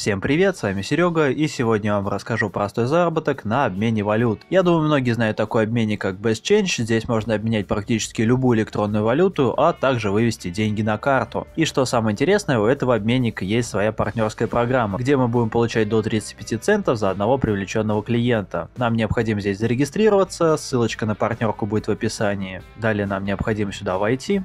Всем привет, с вами Серега, и сегодня я вам расскажу простой заработок на обмене валют. Я думаю, многие знают такой обменник как BestChange, здесь можно обменять практически любую электронную валюту, а также вывести деньги на карту. И что самое интересное, у этого обменника есть своя партнерская программа, где мы будем получать до 35 центов за одного привлеченного клиента. Нам необходимо здесь зарегистрироваться, ссылочка на партнерку будет в описании. Далее нам необходимо сюда войти,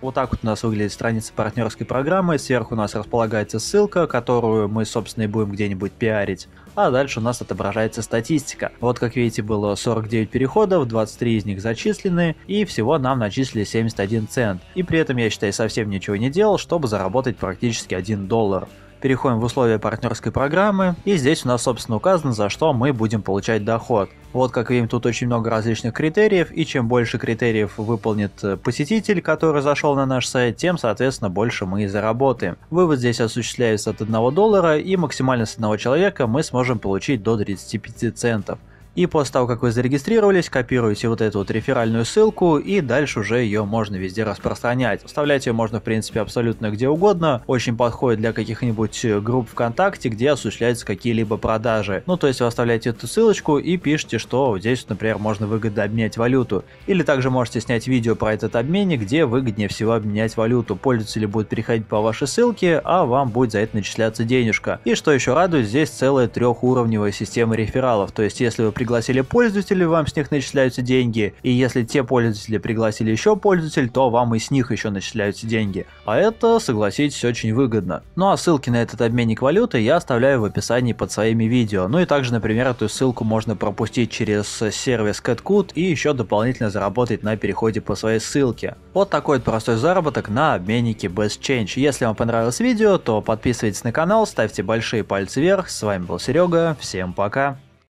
вот так вот у нас выглядит страница партнерской программы. Сверху у нас располагается ссылка, которую мы, собственно, и будем где-нибудь пиарить. А дальше у нас отображается статистика. Вот как видите, было 49 переходов, 23 из них зачислены, и всего нам начислили 71 цент. И при этом я, считаю, совсем ничего не делал, чтобы заработать практически 1 доллар. Переходим в условия партнерской программы, и здесь у нас, собственно, указано, за что мы будем получать доход. Вот как видим, тут очень много различных критериев, и чем больше критериев выполнит э, посетитель, который зашел на наш сайт, тем, соответственно, больше мы и заработаем. Вывод здесь осуществляется от 1 доллара, и максимально с одного человека мы сможем получить до 35 центов. И после того, как вы зарегистрировались, копируете вот эту вот реферальную ссылку и дальше уже ее можно везде распространять. Вставлять ее можно в принципе абсолютно где угодно. Очень подходит для каких-нибудь э, групп ВКонтакте, где осуществляются какие-либо продажи. Ну то есть вы оставляете эту ссылочку и пишете, что здесь, например, можно выгодно обменять валюту. Или также можете снять видео про этот обменник, где выгоднее всего обменять валюту. Пользователи будут переходить по вашей ссылке, а вам будет за это начисляться денежка. И что еще радует, здесь целая трехуровневая система рефералов. То есть если вы пригласили пользователей, вам с них начисляются деньги, и если те пользователи пригласили еще пользователь, то вам и с них еще начисляются деньги. А это, согласитесь, очень выгодно. Ну а ссылки на этот обменник валюты я оставляю в описании под своими видео. Ну и также, например, эту ссылку можно пропустить через сервис CatCoot и еще дополнительно заработать на переходе по своей ссылке. Вот такой вот простой заработок на обменнике BestChange. Если вам понравилось видео, то подписывайтесь на канал, ставьте большие пальцы вверх. С вами был Серега, всем пока.